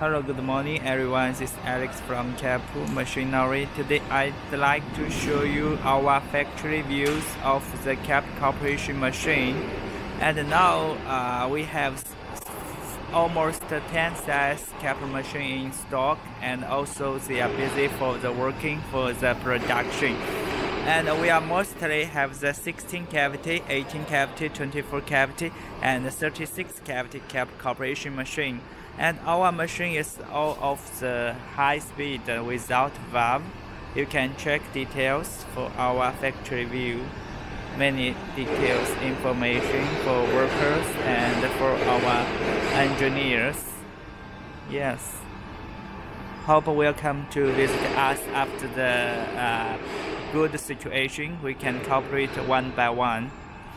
Hello, good morning everyone. This is Alex from Kaipu Machinery. Today I'd like to show you our factory views of the Cap Compression machine. And now uh, we have almost 10 size Cap machine in stock and also they are busy for the working for the production. And we are mostly have the 16 cavity, 18 cavity, 24 cavity and 36 cavity Cap Compression machine. And our machine is all of the high speed without valve. You can check details for our factory view. Many details information for workers and for our engineers. Yes. Hope welcome to visit us after the uh, good situation we can cooperate one by one